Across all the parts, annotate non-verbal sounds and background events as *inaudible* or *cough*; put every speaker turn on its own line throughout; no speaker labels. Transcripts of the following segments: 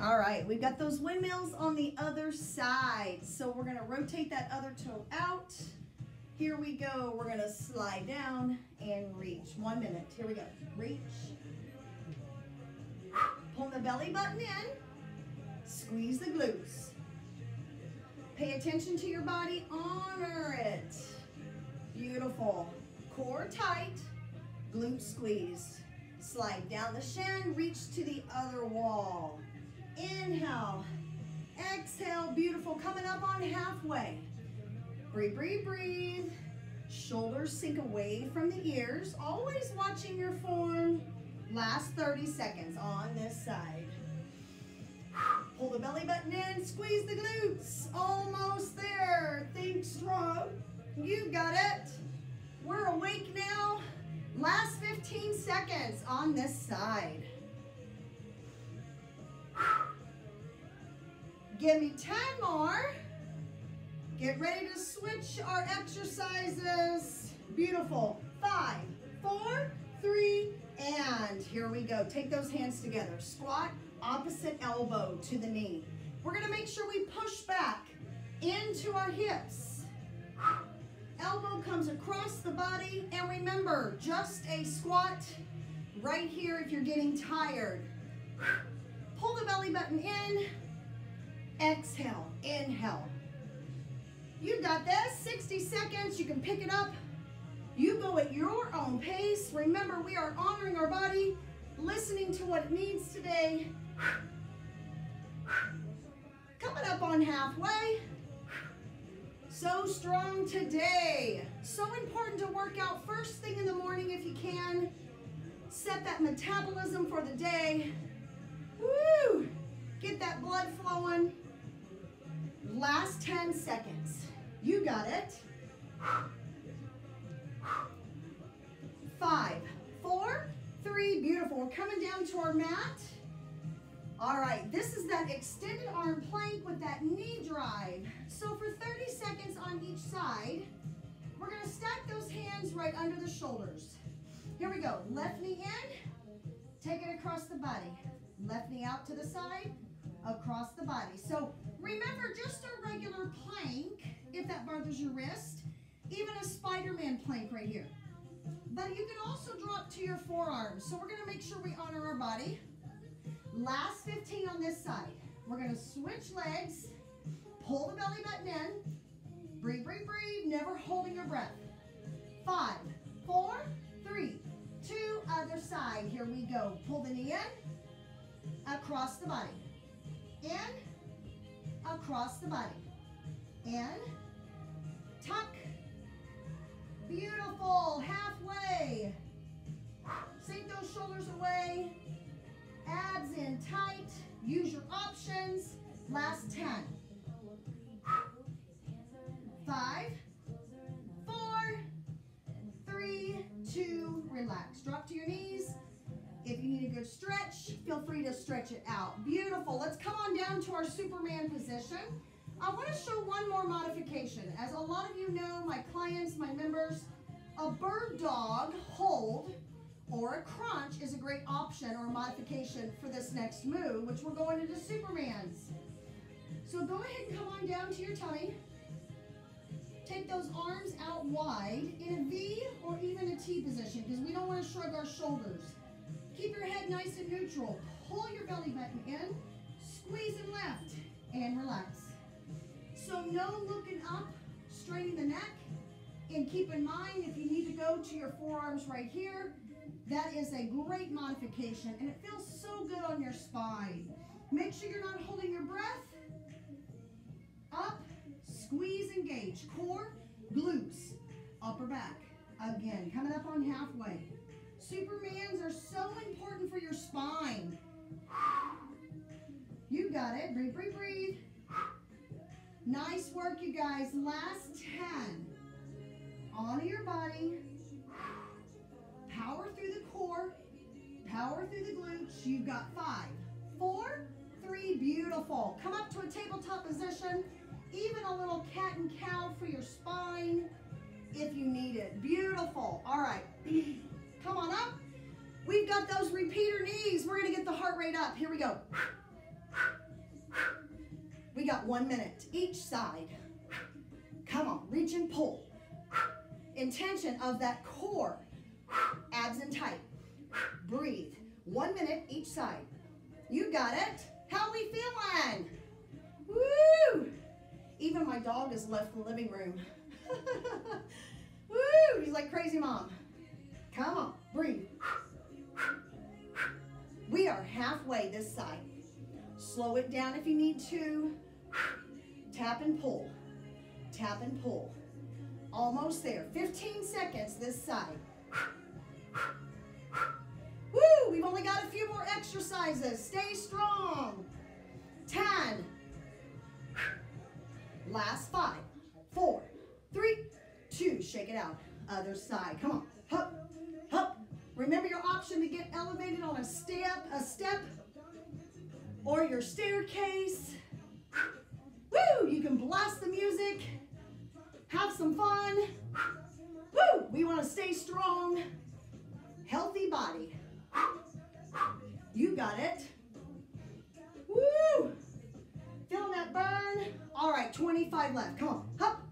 All right, we've got those windmills on the other side. So we're gonna rotate that other toe out. Here we go. We're gonna slide down and reach. One minute. Here we go. Reach. Pull the belly button in. Squeeze the glutes. Pay attention to your body. Honor it. Beautiful. Core tight. Glute squeeze. Slide down the shin. Reach to the other wall. Inhale. Exhale. Beautiful. Coming up on halfway. Breathe, breathe, breathe. Shoulders sink away from the ears. Always watching your form. Last 30 seconds on this side. Pull the belly button in. Squeeze the glutes. Almost there. Think strong. You got it. We're awake now. Last 15 seconds on this side. Give me 10 more. Get ready to switch our exercises. Beautiful. Five, four, three, and here we go. Take those hands together. Squat, opposite elbow to the knee. We're gonna make sure we push back into our hips. Elbow comes across the body, and remember, just a squat right here if you're getting tired. Pull the belly button in, exhale, inhale. You got this, 60 seconds, you can pick it up. You go at your own pace. Remember, we are honoring our body, listening to what it needs today. Coming up on halfway. So strong today. So important to work out first thing in the morning if you can. Set that metabolism for the day. Woo! Get that blood flowing. Last 10 seconds. You got it. Five, four, three, beautiful. We're coming down to our mat. All right, this is that extended arm plank with that knee drive. So for 30 seconds on each side, we're gonna stack those hands right under the shoulders. Here we go, left knee in, take it across the body. Left knee out to the side, across the body. So remember, just a regular plank, if that bothers your wrist, even a Spider-Man plank right here. But you can also drop to your forearms. So we're gonna make sure we honor our body. Last 15 on this side. We're gonna switch legs, pull the belly button in, breathe, breathe, breathe, never holding your breath. Five, four, three, two, other side. Here we go. Pull the knee in, across the body. In, across the body. And tuck, beautiful, halfway. Sink those shoulders away, abs in tight. Use your options. Last 10. Five, four, three, two, relax. Drop to your knees. If you need a good stretch, feel free to stretch it out. Beautiful. Let's come on down to our Superman position. I want to show one more modification. As a lot of you know, my clients, my members, a bird dog hold or a crunch is a great option or a modification for this next move, which we're going into Superman's. So go ahead and come on down to your tummy. Take those arms out wide in a V or even a T position because we don't want to shrug our shoulders. Keep your head nice and neutral. Pull your belly button in, squeeze and left, and relax. So no looking up, straining the neck, and keep in mind if you need to go to your forearms right here, that is a great modification and it feels so good on your spine. Make sure you're not holding your breath. Up, squeeze, engage. Core, glutes, upper back. Again, coming up on halfway. Supermans are so important for your spine. You got it. Breathe, breathe, breathe. Nice work, you guys. Last 10. Honor your body. Power through the core. Power through the glutes. You've got five, four, three. Beautiful. Come up to a tabletop position. Even a little cat and cow for your spine if you need it. Beautiful. All right. *clears throat* Come on up. We've got those repeater knees. We're going to get the heart rate up. Here we go. We got one minute each side. Come on, reach and pull. Intention of that core, abs and tight. Breathe. One minute each side. You got it. How we feeling? Woo! Even my dog has left the living room. *laughs* Woo! He's like crazy mom. Come on, breathe. We are halfway this side. Slow it down if you need to. Tap and pull. Tap and pull. Almost there. 15 seconds this side. Woo! We've only got a few more exercises. Stay strong. 10. Last five, four, three, two. Shake it out. Other side. Come on. Remember your option to get elevated on a step, a step, or your staircase. Woo! You can blast the music. Have some fun. Woo! We want to stay strong. Healthy body. You got it. Woo! Feeling that burn? All right, 25 left. Come on. Hop.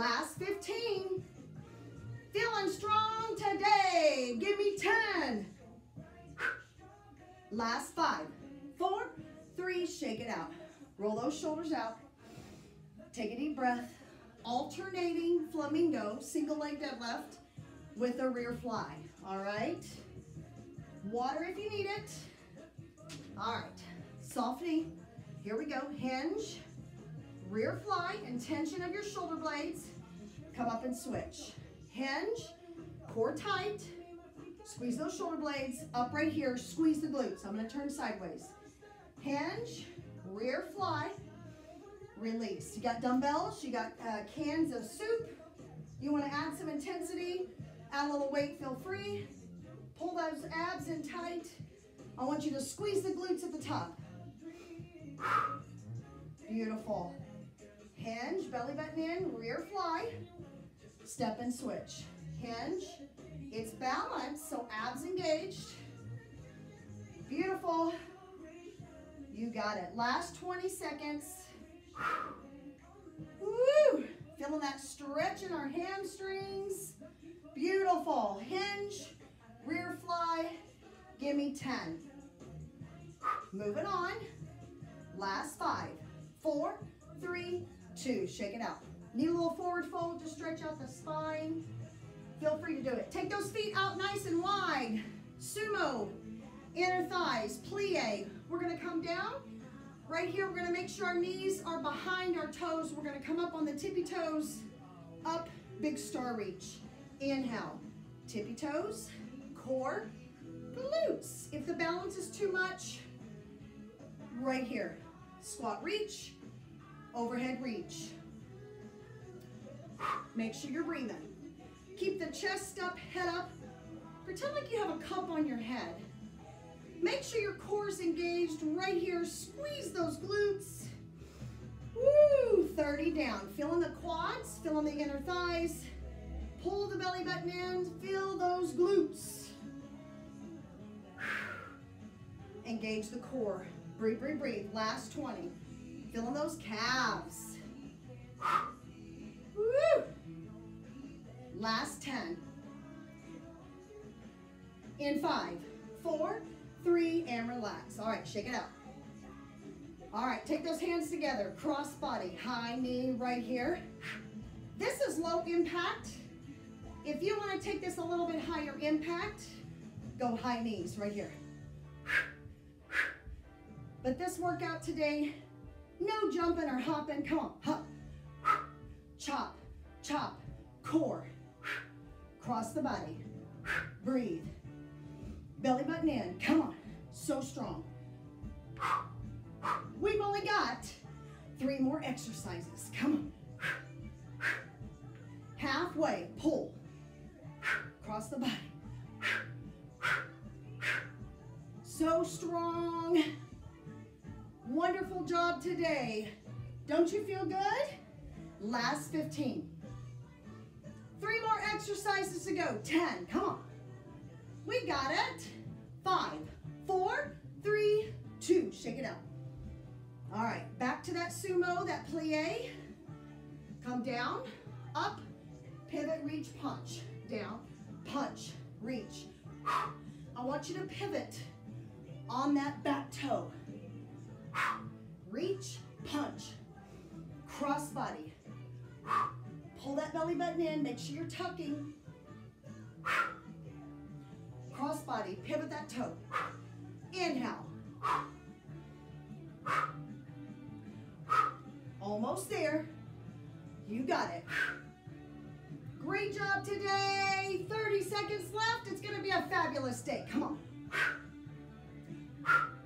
Last 15. Feeling strong today. Give me 10. Last five, four, three, shake it out. Roll those shoulders out. Take a deep breath. Alternating flamingo, single leg deadlift with a rear fly. All right. Water if you need it. All right. Softening. Here we go. Hinge. Rear fly and tension of your shoulder blades. Come up and switch. Hinge. Core tight. Squeeze those shoulder blades up right here. Squeeze the glutes. I'm going to turn sideways. Hinge. Rear fly. Release. You got dumbbells. You got uh, cans of soup. You want to add some intensity. Add a little weight. Feel free. Pull those abs in tight. I want you to squeeze the glutes at the top. Beautiful. Hinge, belly button in, rear fly. Step and switch. Hinge. It's balanced, so abs engaged. Beautiful. You got it. Last 20 seconds. Woo! Feeling that stretch in our hamstrings. Beautiful. Hinge, rear fly. Give me 10. Moving on. Last five, four, three, two. Shake it out. Need a little forward fold to stretch out the spine. Feel free to do it. Take those feet out nice and wide. Sumo, inner thighs, plie. We're gonna come down. Right here, we're gonna make sure our knees are behind our toes. We're gonna come up on the tippy toes, up, big star reach. Inhale, tippy toes, core, glutes. If the balance is too much, right here, squat reach, overhead reach. Make sure you're breathing. Keep the chest up, head up. Pretend like you have a cup on your head. Make sure your core is engaged right here. Squeeze those glutes. Woo, 30 down. Feeling the quads, feeling the inner thighs. Pull the belly button in, feel those glutes. Engage the core. Breathe, breathe, breathe. Last 20. Feeling those calves. Woo! Last 10. In five, four, three, and relax. All right, shake it out. All right, take those hands together. Cross body, high knee right here. This is low impact. If you want to take this a little bit higher impact, go high knees right here. But this workout today, no jumping or hopping. Come on, hop, chop, chop, core, cross the body, breathe. Belly button in, come on, so strong. We've only got three more exercises, come on. Halfway, pull, cross the body. So strong. Wonderful job today. Don't you feel good? Last 15. Three more exercises to go. 10, come on. We got it. Five, four, three, two. Shake it out. All right, back to that sumo, that plie. Come down, up, pivot, reach, punch. Down, punch, reach. I want you to pivot on that back toe. Reach, punch, cross body. Belly button in, make sure you're tucking. Cross body, pivot that toe. Inhale. Almost there. You got it. Great job today. 30 seconds left. It's going to be a fabulous day. Come on.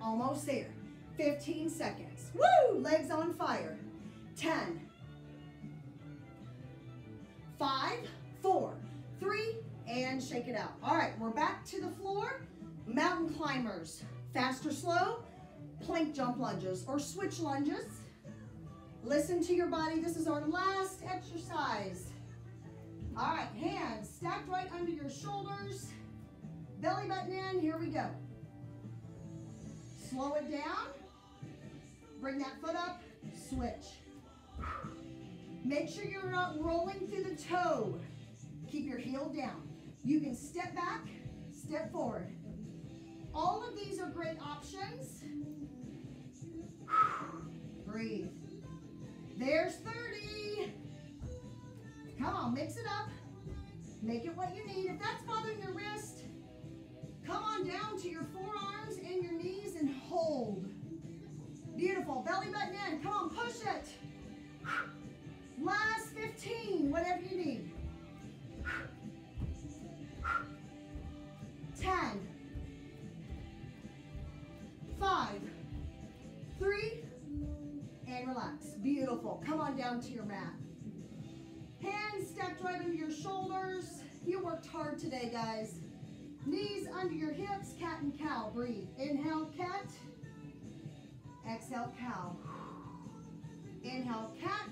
Almost there. 15 seconds. Woo! Legs on fire. 10. 5, 4, 3, and shake it out. All right, we're back to the floor. Mountain climbers. Fast or slow, plank jump lunges or switch lunges. Listen to your body. This is our last exercise. All right, hands stacked right under your shoulders. Belly button in, here we go. Slow it down. Bring that foot up, switch. Make sure you're not rolling through the toe. Keep your heel down. You can step back, step forward. All of these are great options. *sighs* Breathe. There's 30. Come on, mix it up. Make it what you need. If that's bothering your wrist, come on down to your forearms and your knees and hold. Beautiful. Belly button in. Come on, push it. *sighs* Last 15, whatever you need. 10, 5, 3, and relax. Beautiful. Come on down to your mat. Hands stacked right under your shoulders. You worked hard today, guys. Knees under your hips, cat and cow. Breathe. Inhale, cat. Exhale, cow. Inhale, cat.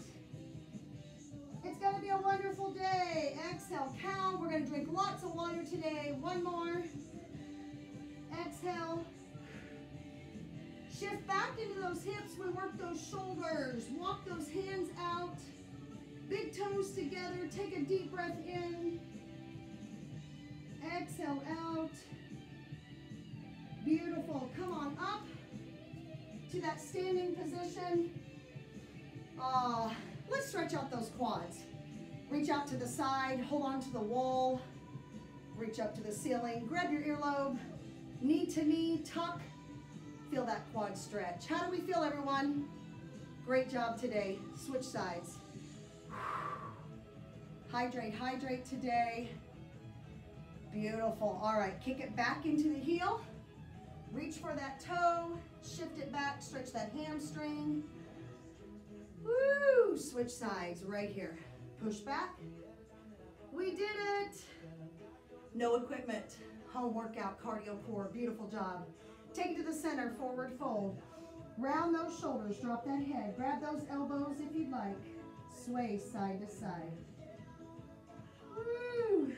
It's going to be a wonderful day. Exhale, cow. We're going to drink lots of water today. One more. Exhale. Shift back into those hips. We work those shoulders. Walk those hands out. Big toes together. Take a deep breath in. Exhale out. Beautiful. Come on up to that standing position. Ah, uh, let's stretch out those quads. Reach out to the side, hold on to the wall, reach up to the ceiling, grab your earlobe, knee to knee, tuck, feel that quad stretch. How do we feel everyone? Great job today. Switch sides. Hydrate, hydrate today. Beautiful. All right, kick it back into the heel. Reach for that toe, shift it back, stretch that hamstring. Woo! Switch sides right here. Push back. We did it. No equipment. Home workout, cardio core. Beautiful job. Take it to the center, forward fold. Round those shoulders, drop that head. Grab those elbows if you'd like. Sway side to side. Woo!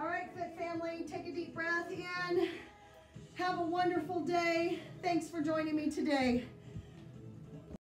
All right, Fit Family, take a deep breath in. Have a wonderful day. Thanks for joining me today.